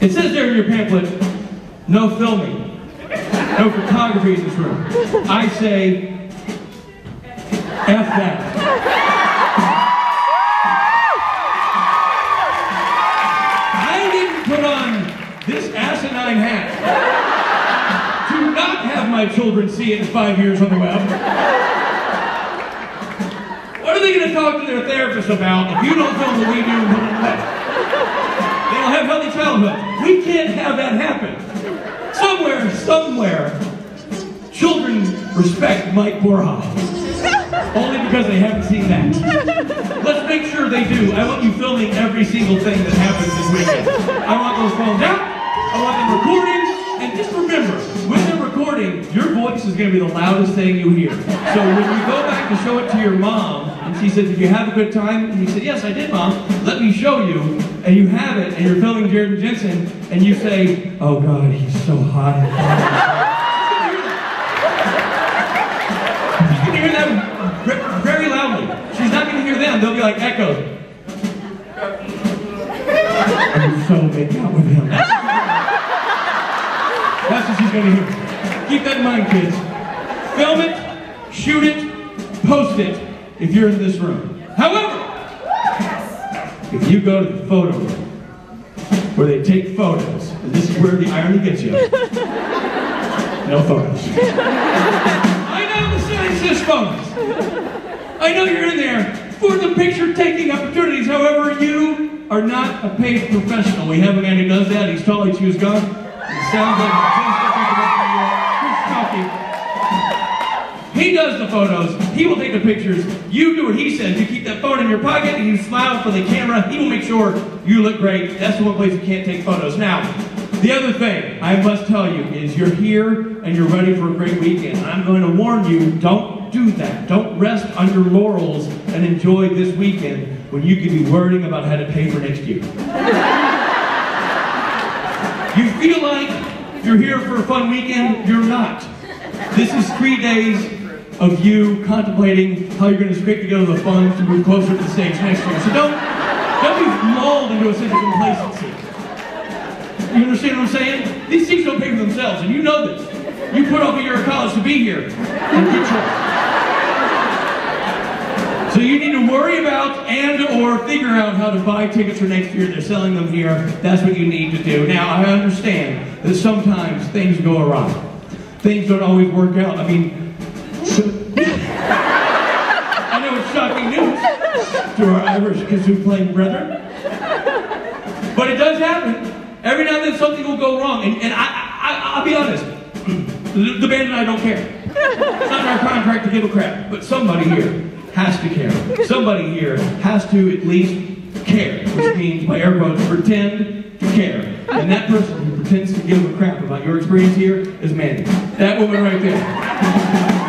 It says there in your pamphlet, no filming, no photography in this room. I say, F that. I didn't put on this asinine hat to not have my children see it in five years on the web. What are they going to talk to their therapist about if you don't film what we do and put on the web? They'll have healthy childhood. We can't have that happen. Somewhere, somewhere, children respect Mike Borja. Only because they haven't seen that. Let's make sure they do. I want you filming every single thing that happens this weekend. I want those phones out. I want them recording. And just remember, when they're recording, your voice is going to be the loudest thing you hear. So when you go back to show it to your mom, and she said, did you have a good time? And you said, yes, I did, mom. Let me show you. And you have it, and you're filming Jared Jensen, and you say, oh God, he's so hot. She's to hear ve- very loudly. She's not to hear them. They'll be like echoes. I'm so make out with him. That's what she's to hear. Keep that in mind, kids. Film it, shoot it, post it if you're in this room. However, if you go to the photo room where they take photos, and this is where the irony gets you. No photos. I know the sign says photos. I know you're in there for the picture taking opportunities. However, you are not a paid professional. We have a man who does that. He's tall, he chews gum. He sounds like Chris. He does the photos. He will take the pictures. You do what he says. You keep that phone in your pocket and you smile for the camera. He will make sure you look great. That's the one place you can't take photos. Now, the other thing I must tell you is you're here and you're ready for a great weekend. I'm going to warn you, don't do that. Don't rest on your laurels and enjoy this weekend when you could be worrying about how to pay for next year. you feel like you're here for a fun weekend, you're not. This is three days of you contemplating how you're going to scrape together the funds to move closer to the stage next year. So don't, don't be lulled into a sense of complacency. You understand what I'm saying? These seats don't pay for themselves, and you know this. You put off a year of college to be here. So you need to worry about and or figure out how to buy tickets for next year. They're selling them here. That's what you need to do. Now, I understand that sometimes things go awry. Things don't always work out. I mean, to our Irish kazoo playing brethren. But it does happen. Every now and then something will go wrong. And, and I, I, I'll be honest, the, the band and I don't care. It's not our contract to give a crap. But somebody here has to care. Somebody here has to at least care, which means, by air quotes, pretend to care. And that person who pretends to give a crap about your experience here is Mandy. That woman right there.